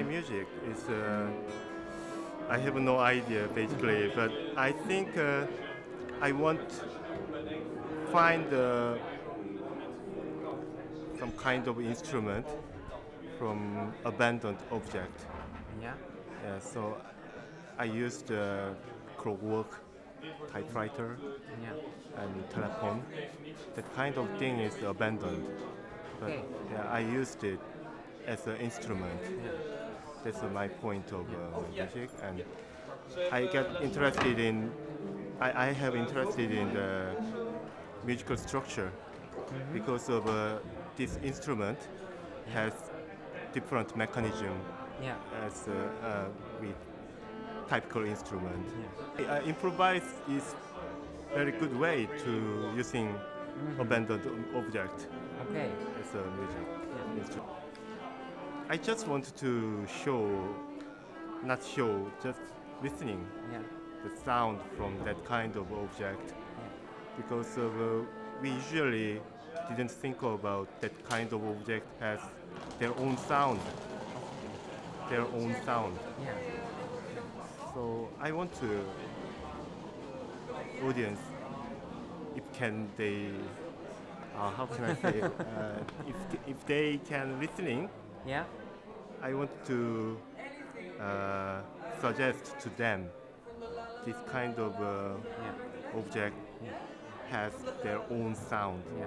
music is uh, I have no idea basically, but I think uh, I want find uh, some kind of instrument from abandoned object. Yeah. Yeah, so I used uh, clockwork, typewriter, Yeah. and telephone. That kind of thing is abandoned. But Okay. yeah, I used it as an instrument. Yeah. That's my point of uh, music, and I get interested in. I, I have interested in the musical structure because of uh, this instrument has different mechanism Yeah. as uh, uh, with typical instrument. Yeah. Uh, improvise is very good way to using abandoned object Okay. as a music Yeah. instrument. I just wanted to show, not show, just listening Yeah. the sound from that kind of object Yeah. because of, uh, we usually didn't think about that kind of object has their own sound, their own sound. Yeah. So I want to audience if can they uh, how can I say uh, if if they can listening Yeah. I want to uh, suggest to them this kind of uh, Yeah. object has their own sound. Yeah.